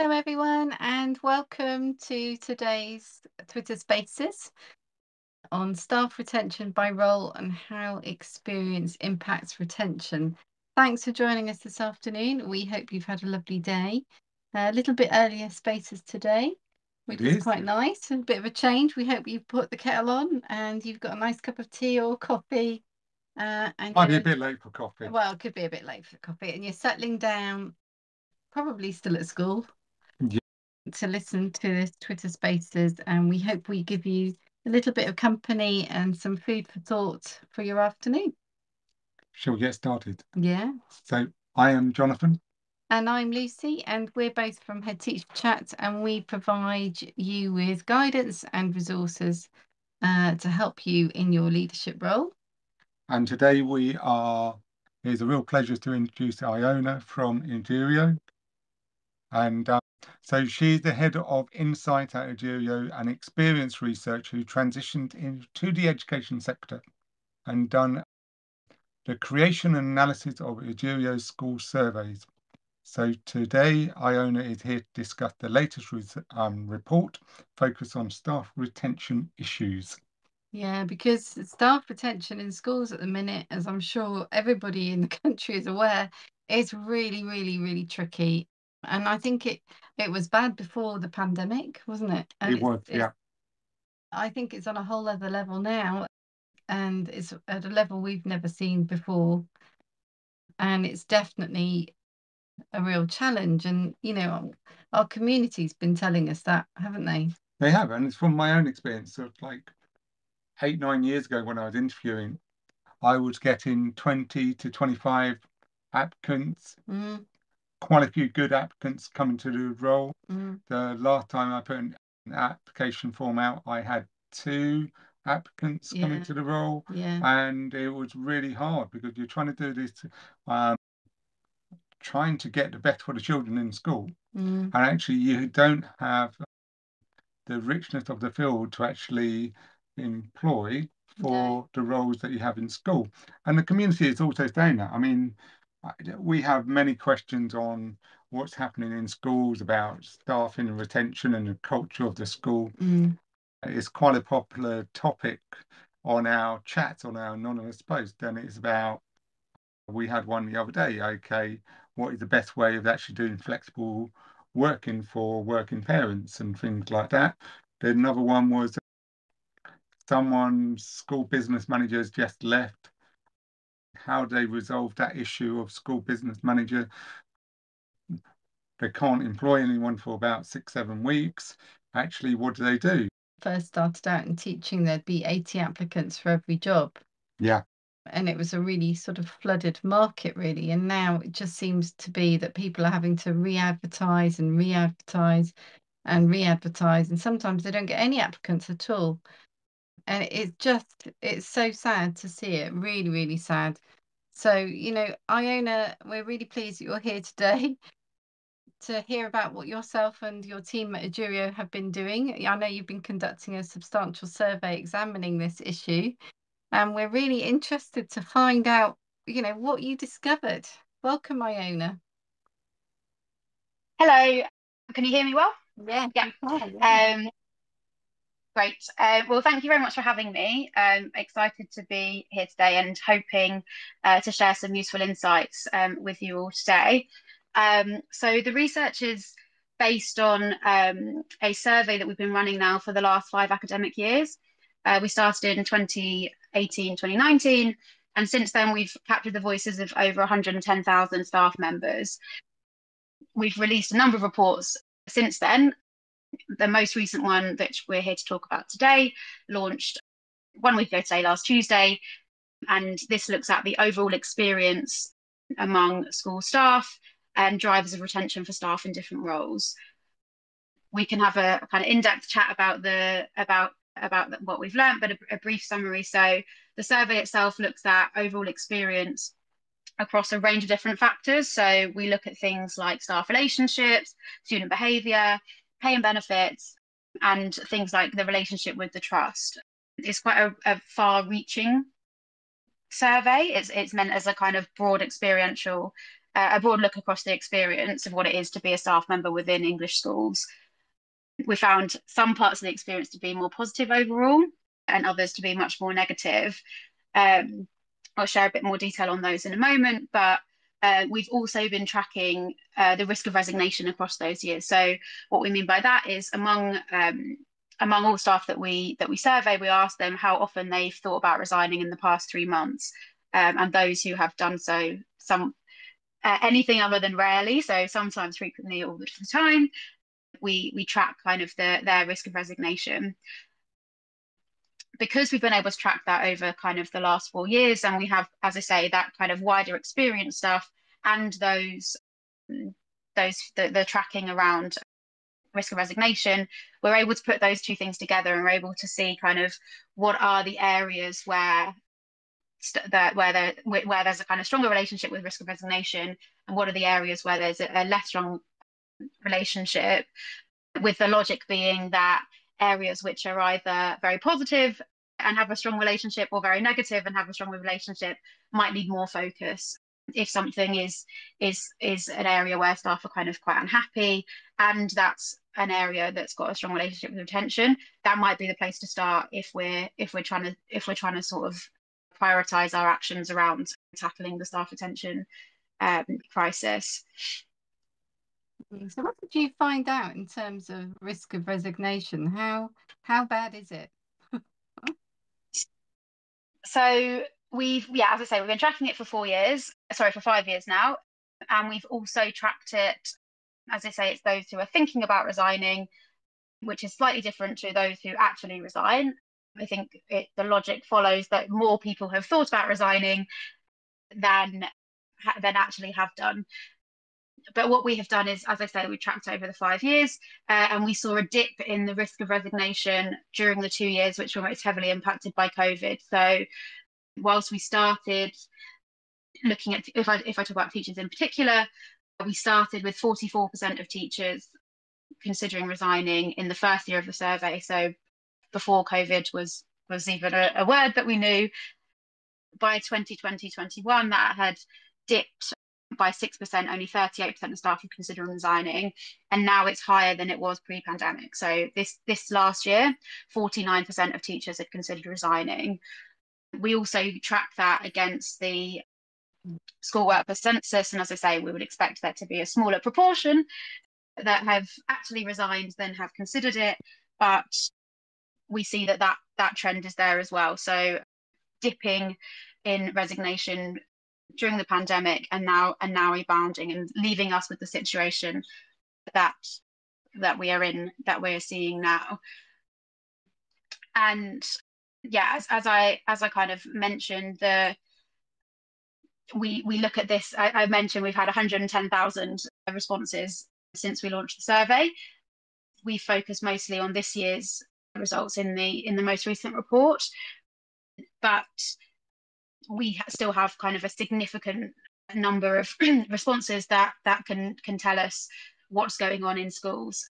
Hello, everyone, and welcome to today's Twitter Spaces on staff retention by role and how experience impacts retention. Thanks for joining us this afternoon. We hope you've had a lovely day. A little bit earlier spaces today, which is is. quite nice. And a bit of a change. We hope you've put the kettle on and you've got a nice cup of tea or coffee. Uh, and Might be a bit late for coffee. well, it could be a bit late for coffee, and you're settling down, probably still at school. To listen to this Twitter Spaces, and we hope we give you a little bit of company and some food for thought for your afternoon. Shall we get started? Yeah. So I am Jonathan. And I'm Lucy, and we're both from Head Teacher Chat, and we provide you with guidance and resources uh, to help you in your leadership role. And today we are, it's a real pleasure to introduce Iona from Edurio. And um, so she's the head of Insight at Edurio, and experienced researcher who transitioned into the education sector and done the creation and analysis of Edurio's school surveys. So today, Iona is here to discuss the latest um, report focused on staff retention issues. Yeah, because staff retention in schools at the minute, as I'm sure everybody in the country is aware, is really, really, really tricky. And I think it it was bad before the pandemic, wasn't it? And It was, yeah. I think it's on a whole other level now, and it's at a level we've never seen before. And it's definitely a real challenge. And, you know, our community's been telling us that, haven't they? They have, and it's from my own experience. So like eight, nine years ago when I was interviewing, I was getting 20 to 25 applicants, Mm, quite a few good applicants coming to the role. mm, The last time I put an application form out, I had two applicants coming to the role, yeah. and it was really hard because you're trying to do this, um, trying to get the best for the children in school. Mm, and actually you don't have the richness of the field to actually employ for the roles that you have in school. And the community is also saying that. I mean, we have many questions on what's happening in schools about staffing and retention and the culture of the school. mm, It's quite a popular topic on our chat, on our anonymous post, and it's about we had one the other day. Okay, what is the best way of actually doing flexible working for working parents and things like that? Then another one was someone's school business manager has just left. How they resolve that issue of school business manager? They can't employ anyone for about six, seven weeks. Actually, what do they do? first started out in teaching, there'd be 80 applicants for every job. Yeah, And it was a really sort of flooded market, really. And now it just seems to be that people are having to re advertise and re advertise and re advertise. And sometimes they don't get any applicants at all. And it's just, it's so sad to see it, really, really sad. So, you know, Iona, we're really pleased that you're here today to hear about what yourself and your team at Edurio have been doing. I know you've been conducting a substantial survey examining this issue, and we're really interested to find out, you know, what you discovered. Welcome, Iona. Hello, can you hear me well? Yeah. Yeah. can, yeah. Um, great. Uh, well, thank you very much for having me. Um, excited to be here today and hoping uh, to share some useful insights um, with you all today. Um, so the research is based on um, a survey that we've been running now for the last five academic years. Uh, we started in 2018, 2019, and since then we've captured the voices of over 110,000 staff members. We've released a number of reports since then. The most recent one that we're here to talk about today launched one week ago today, last Tuesday, and this looks at the overall experience among school staff and drivers of retention for staff in different roles. We can have a, kind of in-depth chat about the about about what we've learned, but a, a brief summary. So the survey itself looks at overall experience across a range of different factors. So we look at things like staff relationships, student behaviour, pay and benefits, and things like the relationship with the trust. It's quite a, a far-reaching survey. It's it's meant as a kind of broad experiential uh, a broad look across the experience of what it is to be a staff member within English schools. We found some parts of the experience to be more positive overall and others to be much more negative. Um, I'll share a bit more detail on those in a moment, but uh, we've also been tracking uh, the risk of resignation across those years. So what we mean by that is among um, among all staff that we that we survey, we ask them how often they've thought about resigning in the past three months, um, and those who have done so some uh, anything other than rarely, so sometimes frequently all the time, we we track kind of the, their risk of resignation. Because we've been able to track that over kind of the last four years, and we have, as I say, that kind of wider experience stuff and those those the, the tracking around risk of resignation, we're able to put those two things together and we're able to see kind of what are the areas where that where there where there's a kind of stronger relationship with risk of resignation and what are the areas where there's a, a less strong relationship with the logic being that areas which are either very positive and have a strong relationship or very negative and have a strong relationship might need more focus. If something is is is an area where staff are kind of quite unhappy and that's an area that's got a strong relationship with retention that might be the place to start if we're if we're trying to if we're trying to sort of prioritize our actions around tackling the staff retention um, crisis Mm, so what did you find out in terms of risk of resignation? How how bad is it? So we've yeah as i say we've been tracking it for four years sorry for five years now and we've also tracked it as i say it's those who are thinking about resigning which is slightly different to those who actually resign. I think it, the logic follows that more people have thought about resigning than than actually have done but what we have done is, as I say, we tracked over the five years, uh, and we saw a dip in the risk of resignation during the two years, which were most heavily impacted by COVID. So whilst we started looking at if I if I talk about teachers in particular, we started with 44% of teachers considering resigning in the first year of the survey. So before COVID was was even a, a word that we knew. By 2020, 21, that had dipped by 6%, only 38% of staff were considering resigning. And now it's higher than it was pre-pandemic. So this this last year, 49% of teachers had considered resigning we also track that against the school workforce census. And as I say, we would expect there to be a smaller proportion that have actually resigned than have considered it. But we see that that, that trend is there as well. So dipping in resignation during the pandemic and now and now rebounding and leaving us with the situation that that we are in that we're seeing now and yeah, as, as I as I kind of mentioned, the we we look at this. I, I mentioned we've had 110,000 responses since we launched the survey. We focus mostly on this year's results in the in the most recent report, but we still have kind of a significant number of responses that that can can tell us what's going on in schools.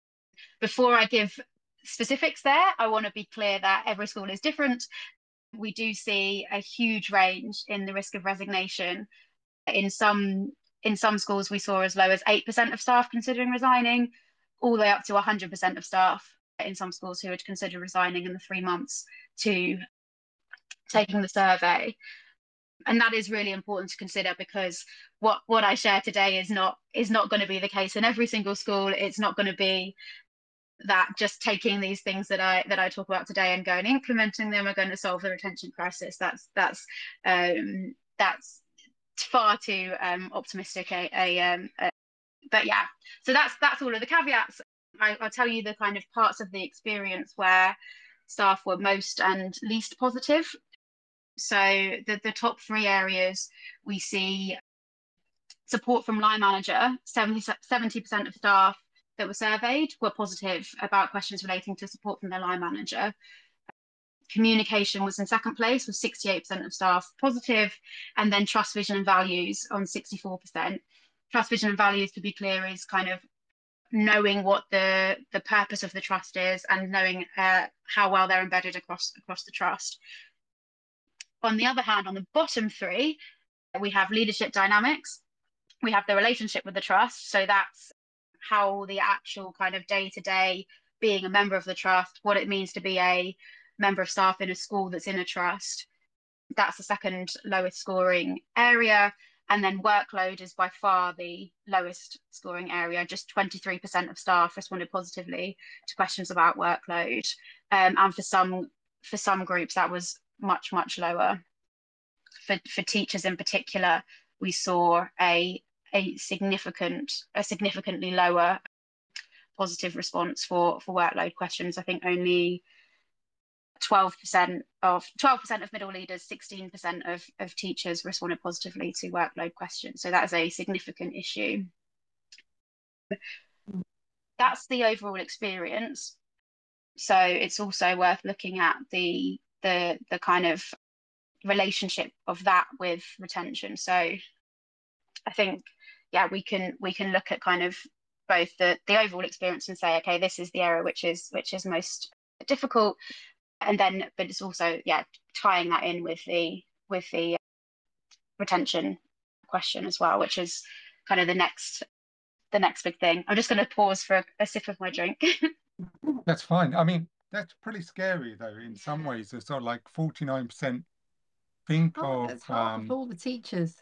Before I give specifics there, I want to be clear that every school is different. We do see a huge range in the risk of resignation. In some in some schools, we saw as low as 8% of staff considering resigning, all the way up to 100% of staff in some schools who had considered resigning in the three months to taking the survey. And that is really important to consider because what, what I share today is not is not going to be the case in every single school. It's not going to be that just taking these things that I that I talk about today and going implementing them are going to solve the retention crisis. That's that's um, that's far too um, optimistic. A, a, um, a, but yeah, so that's that's all of the caveats. I, I'll tell you the kind of parts of the experience where staff were most and least positive. So the the top three areas we see support from line manager 70 percent of staff that were surveyed were positive about questions relating to support from their line manager. Communication was in second place with 68% of staff positive, and then trust, vision, and values on 64%. Trust, vision, and values, to be clear, is kind of knowing what the the purpose of the trust is and knowing uh, how well they're embedded across across the trust. On the other hand, on the bottom three, we have leadership dynamics, we have the relationship with the trust. So that's how the actual kind of day to day being a member of the trust, what it means to be a member of staff in a school that's in a trust. That's the second lowest scoring area. And then workload is by far the lowest scoring area. Just 23% of staff responded positively to questions about workload. Um, and for some for some groups, that was much, much lower. For, for teachers in particular, we saw a a significant a significantly lower positive response for for workload questions. I think only 12% of 12% of middle leaders, 16% of, of teachers responded positively to workload questions. So that is a significant issue. That's the overall experience. So it's also worth looking at the the the kind of relationship of that with retention. So I think yeah, we can we can look at kind of both the the overall experience and say, okay, this is the area which is which is most difficult, and then but it's also yeah tying that in with the with the uh, retention question as well, which is kind of the next the next big thing. I'm just going to pause for a, a sip of my drink. that's fine. I mean, that's pretty scary though. In some ways, it's sort of like 49% think oh, of um, of all the teachers.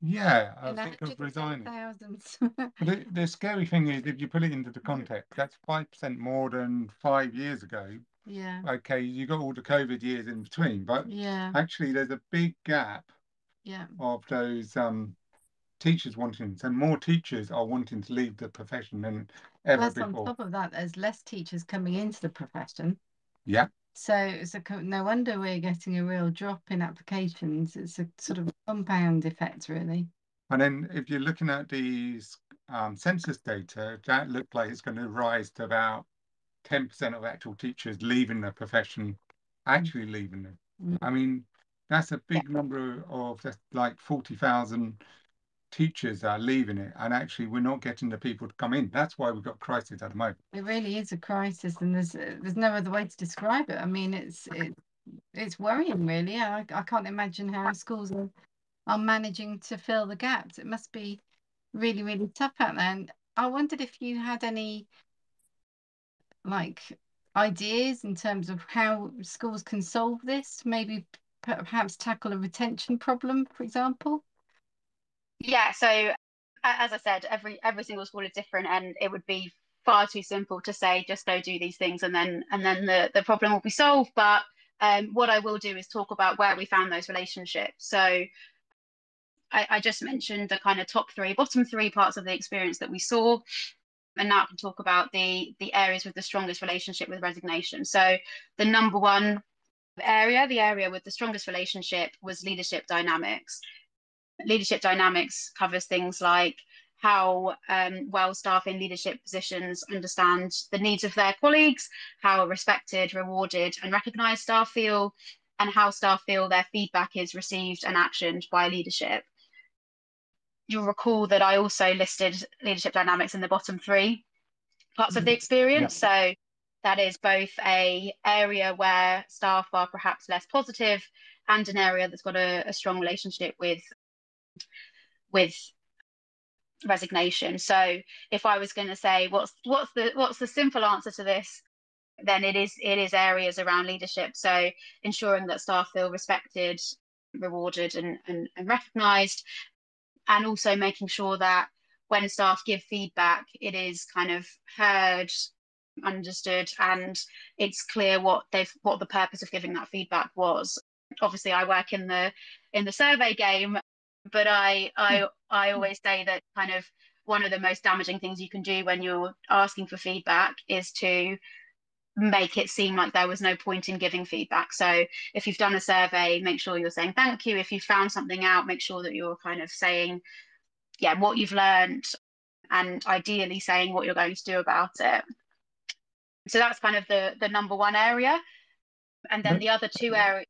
Yeah, I think of resigning. thousands. But the, the scary thing is, if you put it into the context, that's 5% more than five years ago. yeah, Okay, you got all the COVID years in between, but yeah, actually, there's a big gap yeah. of those um, teachers wanting, so more teachers are wanting to leave the profession than ever Plus, on top of that, there's less teachers coming into the profession. Yeah, So it's a, no wonder we're getting a real drop in applications. It's a sort of compound effect, really. and then if you're looking at these um, census data, that looked like it's going to rise to about 10% of actual teachers leaving the profession, actually leaving them. Mm. I mean, that's a big number of that's like 40,000 teachers are leaving it, and actually we're not getting the people to come in. That's why we've got crisis at the moment. It really is a crisis, and there's uh, there's no other way to describe it. I mean, it's it, it's worrying, really. I I can't imagine how schools are are managing to fill the gaps. It must be really really tough out there. And I wondered if you had any like ideas in terms of how schools can solve this. Maybe perhaps tackle a retention problem, for example. Yeah, so as I said, every every single school is different, and it would be far too simple to say just go do these things and then and then the the problem will be solved. But um, what I will do is talk about where we found those relationships. So I, I just mentioned the kind of top three, bottom three parts of the experience that we saw. And now I can talk about the the areas with the strongest relationship with resignation. So the number one area, the area with the strongest relationship was leadership dynamics leadership dynamics covers things like how um, well staff in leadership positions understand the needs of their colleagues, how respected, rewarded, and recognised staff feel, and how staff feel their feedback is received and actioned by leadership. You'll recall that I also listed leadership dynamics in the bottom three parts of the experience. Yeah. So that is both a area where staff are perhaps less positive and an area that's got a, a strong relationship with with resignation. So if I was going to say what's what's the what's the simple answer to this, then it is it is areas around leadership. So ensuring that staff feel respected, rewarded, and and, and recognised, and also making sure that when staff give feedback, it is kind of heard, understood, and it's clear what they've what the purpose of giving that feedback was. Obviously, I work in the in the survey game, but I I mm. I always say that kind of one of the most damaging things you can do when you're asking for feedback is to make it seem like there was no point in giving feedback. So if you've done a survey, make sure you're saying thank you. If you found something out, make sure that you're kind of saying, yeah, what you've learned and ideally saying what you're going to do about it. So that's kind of the the number one area. And then mm-hmm. the other two areas.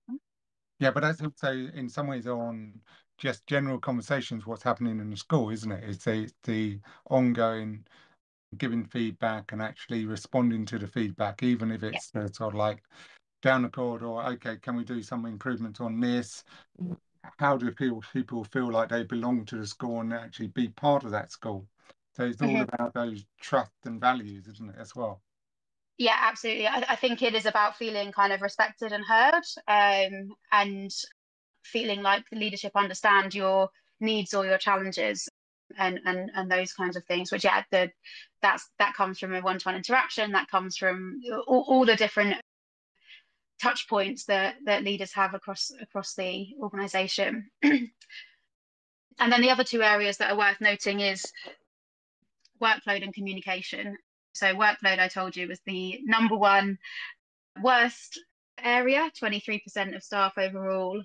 Yeah, but that's also in some ways on just general conversations, what's happening in the school, isn't it? It's the, the ongoing giving feedback and actually responding to the feedback, even if it's yeah. uh, sort of like down the corridor, okay, can we do some improvement on this? how do people people feel like they belong to the school and actually be part of that school? So it's all mm-hmm. about those trust and values, isn't it, as well? Yeah, absolutely. I, I, think it is about feeling kind of respected and heard, um, and feeling like the leadership understand your needs or your challenges, and and and those kinds of things. Which yeah, the that's that comes from a one-to-one interaction. That comes from all, all the different touch points that that leaders have across across the organization. and then the other two areas that are worth noting is workload and communication. So workload, I told you, was the number one worst area. 23% of staff overall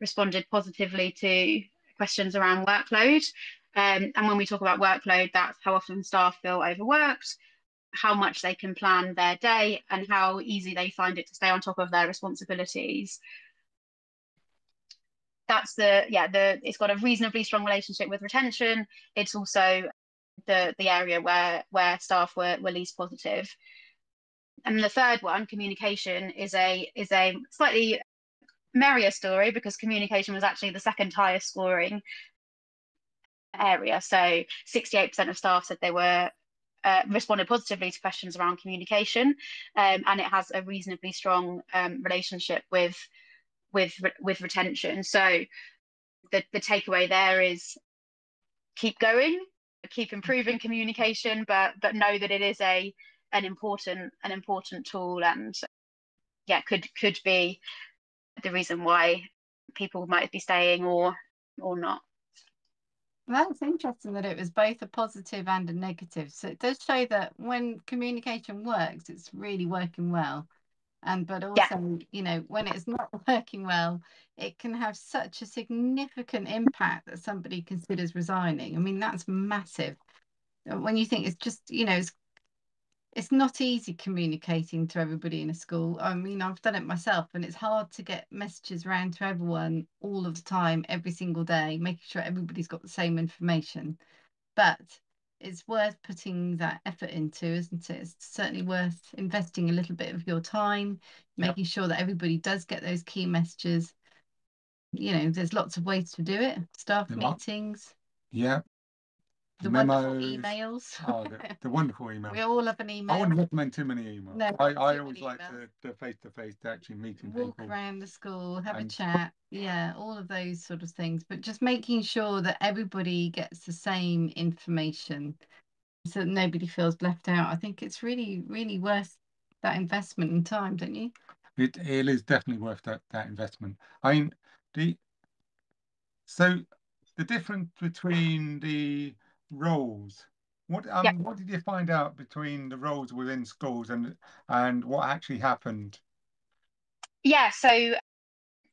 responded positively to questions around workload. Um, and when we talk about workload, that's how often staff feel overworked, how much they can plan their day, and how easy they find it to stay on top of their responsibilities. That's the yeah the it's got a reasonably strong relationship with retention. It's also the the area where where staff were, were least positive. And the third one, communication, is a is a slightly merrier story because communication was actually the second highest scoring area. So 68% of staff said they were uh, responded positively to questions around communication, um, and it has a reasonably strong um, relationship with with with retention. So the the takeaway there is keep going, keep improving communication, but but know that it is a an important an important tool, and yeah, could could be the reason why people might be staying or or not. That's interesting that it was both a positive and a negative. So it does show that when communication works, it's really working well. And but also, yeah. you know, when it's not working well, it can have such a significant impact that somebody considers resigning. I mean, that's massive. When you think it's just, you know, it's it's not easy communicating to everybody in a school. I mean, I've done it myself, and it's hard to get messages around to everyone all of the time, every single day, making sure everybody's got the same information. But it's worth putting that effort into, isn't it? It's certainly worth investing a little bit of your time, making yep. sure that everybody does get those key messages. You know, there's lots of ways to do it. Staff meetings. Yeah, the memos, wonderful emails. oh, the, the, wonderful emails. we all have an email. I wouldn't recommend too many emails. No, I, I always like the face to face to actually meeting Walk people. around the school, have and... a chat. Yeah, all of those sort of things. But just making sure that everybody gets the same information so that nobody feels left out. I think it's really, really worth that investment in time, don't you? It, it is definitely worth that, that investment. I mean, the so the difference between the roles. What um, yeah. what did you find out between the roles within schools and and what actually happened? Yeah, so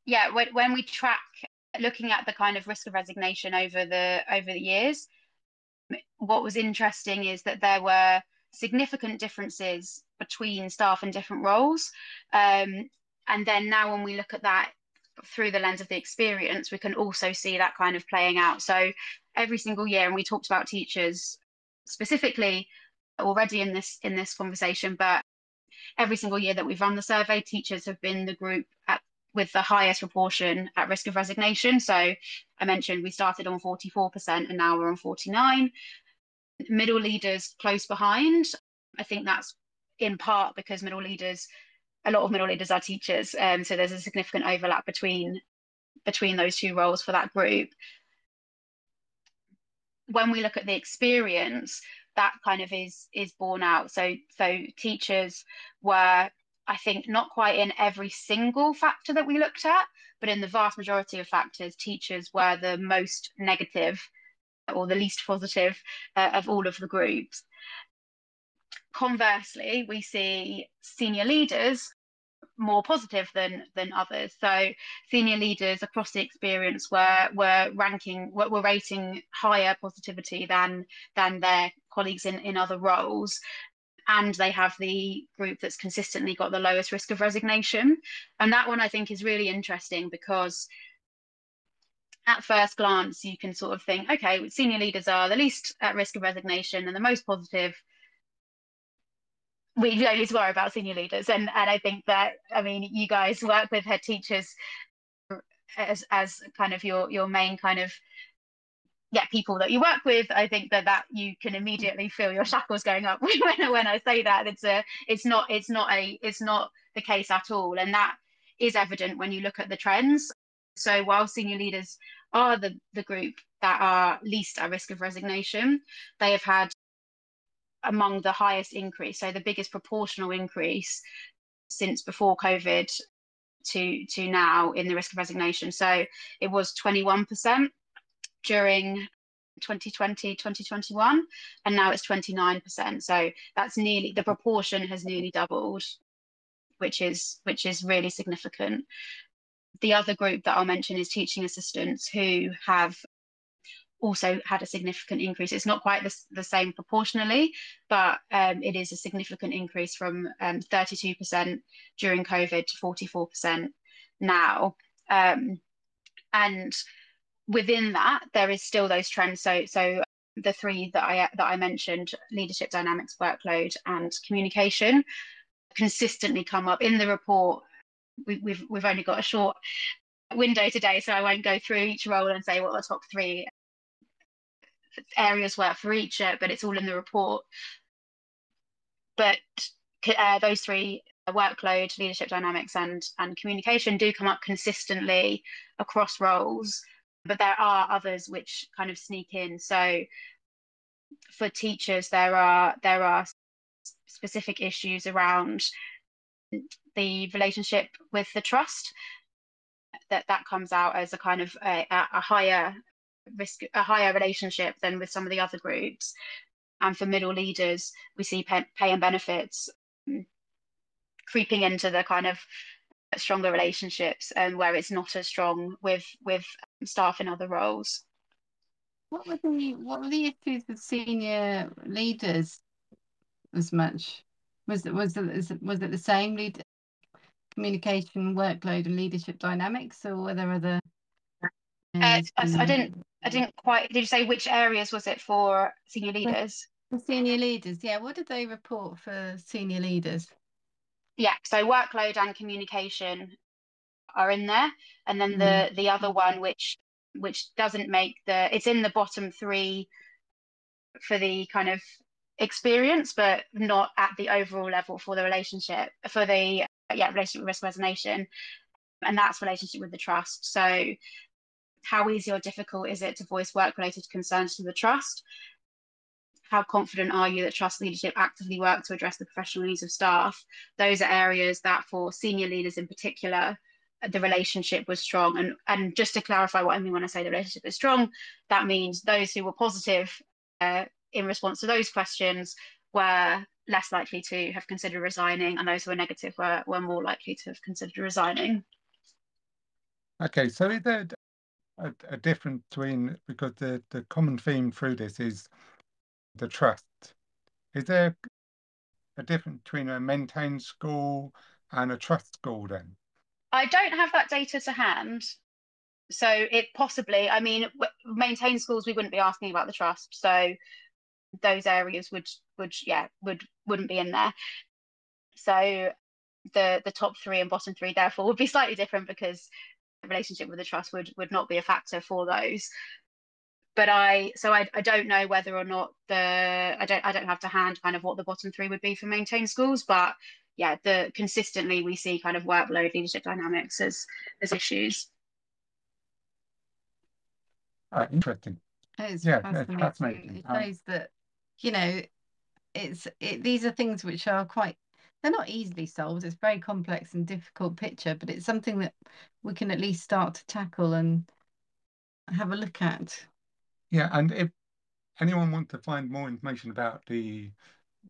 yeah, when, when we track looking at the kind of risk of resignation over the over the years, what was interesting is that there were significant differences between staff and different roles. Um, and then now when we look at that through the lens of the experience, we can also see that kind of playing out. So every single year, and we talked about teachers specifically already in this in this conversation, but every single year that we've run the survey, teachers have been the group at, with the highest proportion at risk of resignation. So I mentioned we started on 44% and now we're on 49. Middle leaders close behind. I think that's in part because middle leaders, a lot of middle leaders are teachers, um, so there's a significant overlap between between those two roles for that group when we look at the experience, that kind of is is borne out. So so teachers were, I think, not quite in every single factor that we looked at, but in the vast majority of factors, teachers were the most negative or the least positive uh, of all of the groups. Conversely, we see senior leaders more positive than than others. So senior leaders across the experience were were ranking were, were rating higher positivity than than their colleagues in in other roles. And they have the group that's consistently got the lowest risk of resignation. And that one I think is really interesting because at first glance, you can sort of think, okay, senior leaders are the least at risk of resignation and the most positive we don't worry about senior leaders. And and I think that I mean you guys work with head teachers as as kind of your your main kind of yeah people that you work with i think that that you can immediately feel your shackles going up when, when i say that it's a it's not it's not a it's not the case at all and that is evident when you look at the trends so while senior leaders are the the group that are least at risk of resignation they have had among the highest increase so the biggest proportional increase since before covid to to now in the risk of resignation. So it was 21% during 2020 2021 and now it's 29% so that's nearly the proportion has nearly doubled which is which is really significant. The other group that I'll mention is teaching assistants who have also had a significant increase. It's not quite the, the same proportionally, but um, it is a significant increase from um, 32% during COVID to 44% now. Um, and within that, there is still those trends. So, so the three that I that I mentioned: leadership dynamics, workload, and communication, consistently come up in the report. We, we've we've only got a short window today, so I won't go through each role and say what the top three areas were for each, uh, but it's all in the report. But uh, those three workload, leadership dynamics, and and communication do come up consistently across roles but there are others which kind of sneak in. So for teachers, there are there are specific issues around the relationship with the trust that that comes out as a kind of a, a higher risk a higher relationship than with some of the other groups and for middle leaders we see pay, pay and benefits um, creeping into the kind of stronger relationships and where it's not as strong with with um, staff in other roles. What were the what were the issues with senior leaders as much? Was it was it was it the same lead communication workload and leadership dynamics or were there other uh, I didn't I didn't quite did you say which areas was it for senior leaders? For senior leaders, yeah. What did they report for senior leaders? Yeah, so workload and communication are in there, and then the mm. the other one which which doesn't make the it's in the bottom three for the kind of experience, but not at the overall level for the relationship for the yeah relationship with risk resignation, and that's relationship with the trust. So how easy or difficult is it to voice work related concerns to the trust? how confident are you that trust leadership actively work to address the professional needs of staff? Those are areas that for senior leaders in particular, the relationship was strong. And, and just to clarify what I mean when I say the relationship is strong, that means those who were positive uh, in response to those questions were less likely to have considered resigning, and those who were negative were, were more likely to have considered resigning. Okay, so there a, a difference between, because the, the common theme through this is the trust. Is there a difference between a maintained school and a trust school then? I don't have that data to hand. So it possibly, I mean, maintained schools, we wouldn't be asking about the trust. So those areas would, would, yeah, would, wouldn't be in there. So the, the top three and bottom three, therefore, would be slightly different because relationship with the trust would, would not be a factor for those but I so I, I don't know whether or not the I don't I don't have to hand kind of what the bottom three would be for maintained schools, but yeah, the consistently we see kind of workload leadership dynamics as as issues. Uh, interesting. It's yeah, fascinating. fascinating. It um, shows um, that you know it's it, these are things which are quite they're not easily solved. It's very complex and difficult picture, but it's something that we can at least start to tackle and have a look at. Yeah, and if anyone wants to find more information about the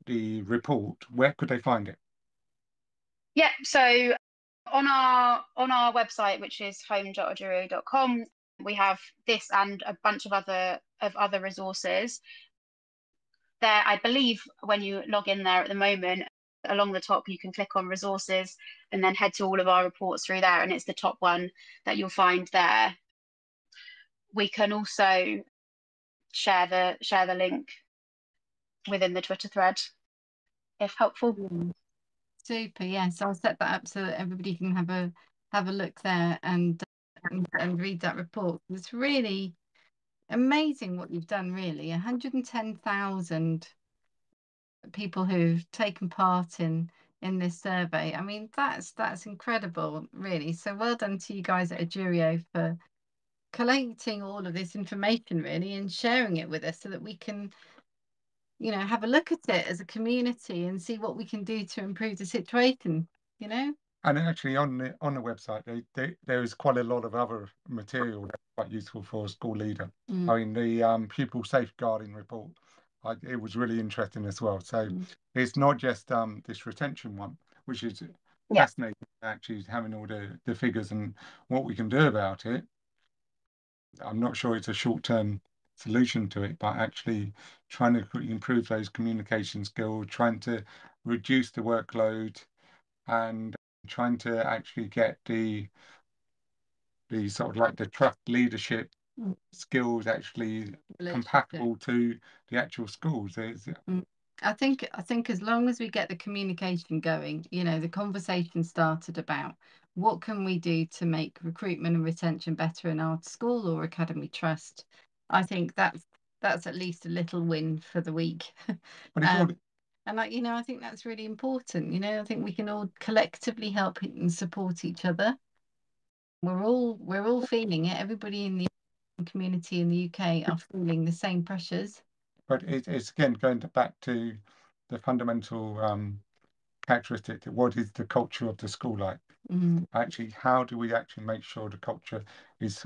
the report, where could they find it? Yeah, so on our on our website, which is home.edurio.com, we have this and a bunch of other of other resources. There, I believe when you log in there at the moment, along the top you can click on resources and then head to all of our reports through there, and it's the top one that you'll find there. We can also share the share the link within the Twitter thread if helpful. Super, yes. I'll set that up so that everybody can have a have a look there and and, and read that report. It's really amazing what you've done, really. 110,000 people who've taken part in in this survey. I mean, that's that's incredible, really. So well done to you guys at Edurio for collating all of this information, really, and sharing it with us so that we can, you know, have a look at it as a community and see what we can do to improve the situation. You know. And actually, on the on the website, they, they, there is quite a lot of other material that's quite useful for a school leader. Mm. I mean, the um, pupil safeguarding report, I, it was really interesting as well. So Mm. it's not just um, this retention one, which is Yeah. fascinating. Actually, having all the the figures and what we can do about it. I'm not sure it's a short term solution to it, but actually trying to improve those communication skills, trying to reduce the workload, and trying to actually get the the sort of like the trust leadership. Skills actually compatible to the actual schools. There's, I think I think as long as we get the communication going, you know, the conversation started about what can we do to make recruitment and retention better in our school or academy trust. I think that's that's at least a little win for the week. but it's all, Um, and I, you know, I think that's really important. You know, I think we can all collectively help and support each other. We're all we're all feeling it. Everybody in the community in the UK are feeling the same pressures. but it, it's again going to back to the fundamental um, characteristic. What is the culture of the school like? Mm, Actually, how do we actually make sure the culture is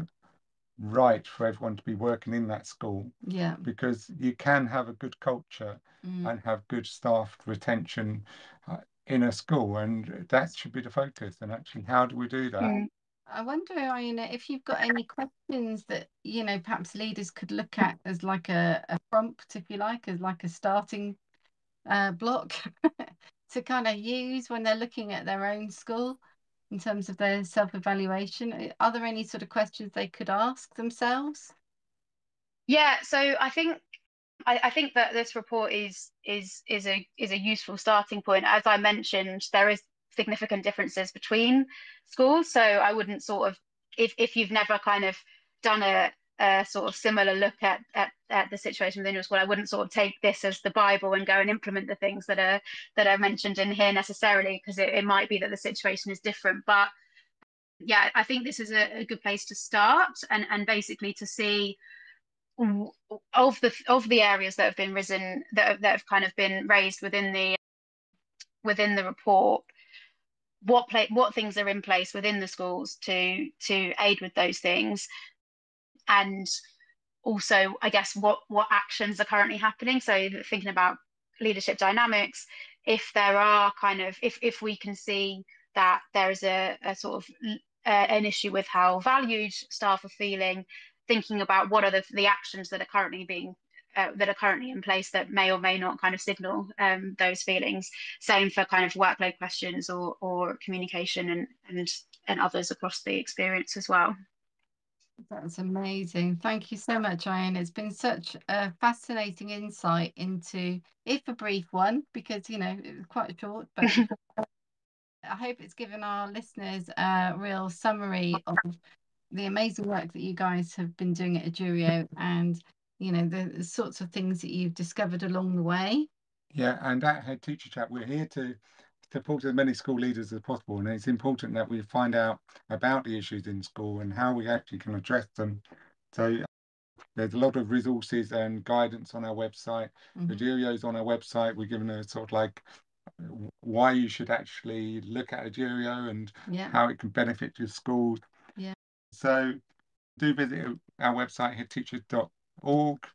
right for everyone to be working in that school? yeah. Because you can have a good culture Mm, and have good staff retention uh, in a school, and that should be the focus. And actually, how do we do that? Mm. I wonder, Iona, if you've got any questions that, you know, perhaps leaders could look at as like a, a prompt, if you like, as like a starting uh, block to kind of use when they're looking at their own school in terms of their self-evaluation. Are there any sort of questions they could ask themselves? Yeah, so I think I, I think that this report is is is a is a useful starting point. As I mentioned, there is significant differences between schools, so I wouldn't sort of if if you've never kind of done a, a sort of similar look at, at at the situation within your school, I wouldn't sort of take this as the Bible and go and implement the things that are that are mentioned in here necessarily, because it, it might be that the situation is different. But yeah, I think this is a, a good place to start and and basically to see of the of the areas that have been risen that have, that have kind of been raised within the within the report what play what things are in place within the schools to to aid with those things. And also I guess what what actions are currently happening. So thinking about leadership dynamics if there are kind of if if we can see that there is a, a sort of uh, an issue with how valued staff are feeling thinking about what are the, the actions that are currently being uh, that are currently in place that may or may not kind of signal um, those feelings. Same for kind of workload questions or or communication and and and others across the experience as well. That's amazing. Thank you so much, Ian. It's been such a fascinating insight into, if a brief one, because, you know, it was quite short, but I hope it's given our listeners a real summary of the amazing work that you guys have been doing at Edurio and, you know, the, sorts of things that you've discovered along the way. Yeah, and at Head Teacher Chat, we're here to support as many school leaders as possible, and it's important that we find out about the issues in school and how we actually can address them. So there's a lot of resources and guidance on our website. Mhm. Edurio's on our website. We're given a sort of like why you should actually look at Edurio and Yeah. how it can benefit your schools. Yeah. So do visit our website, headteachers.org,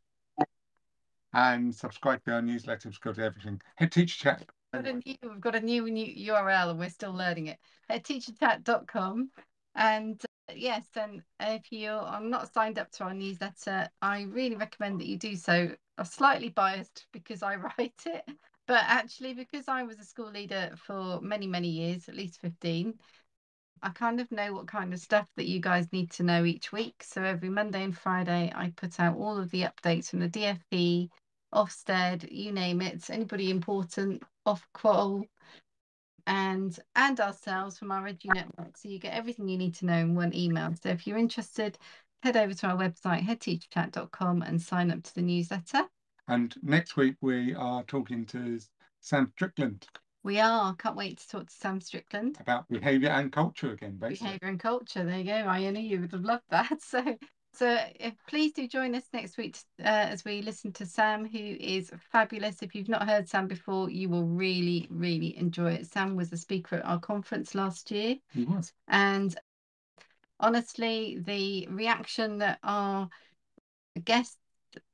and subscribe to our newsletter, subscribe to everything. Head Teacher Chat. Got new, we've got a new, new URL and we're still learning it at teacherchat.com. And uh, yes, and if you are not signed up to our newsletter, I really recommend that you do so. I'm slightly biased because I write it, but actually, because I was a school leader for many, many years, at least 15, I kind of know what kind of stuff that you guys need to know each week. So every Monday and Friday, I put out all of the updates from the DFE, Ofsted, you name it, anybody important, Ofqual, and and ourselves from our Edu Network. So you get everything you need to know in one email. So if you're interested, head over to our website, headteacherchat.com and sign up to the newsletter. And next week we are talking to Sam Strickland. We are. Can't wait to talk to Sam Strickland. About behaviour and culture again, basically. Behaviour and culture. There you go. Iona, you would have loved that. So so if, please do join us next week uh, as we listen to Sam, who is fabulous. If you've not heard Sam before, you will really, really enjoy it. Sam was a speaker at our conference last year. He was. And honestly, the reaction that our guest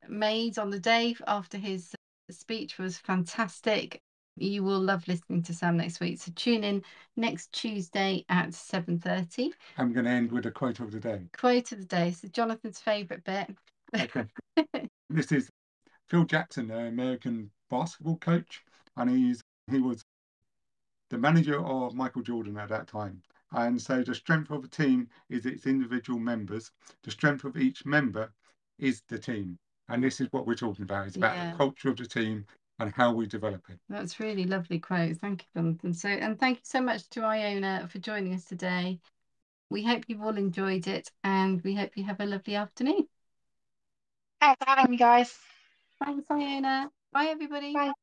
made on the day after his speech was fantastic. You will love listening to Sam next week. So tune in next Tuesday at 7.30. I'm going to end with a quote of the day. Quote of the day. So Jonathan's favourite bit. Okay. this is Phil Jackson, an American basketball coach, and he's he was the manager of Michael Jordan at that time. And so the strength of a team is its individual members. The strength of each member is the team. And this is what we're talking about. It's about Yeah. the culture of the team and how we develop it. That's really lovely quote. Thank you, Jonathan. So, and thank you so much to Iona for joining us today. We hope you've all enjoyed it and we hope you have a lovely afternoon. Thanks for having me, guys. Thanks, Iona. Bye, everybody. Bye.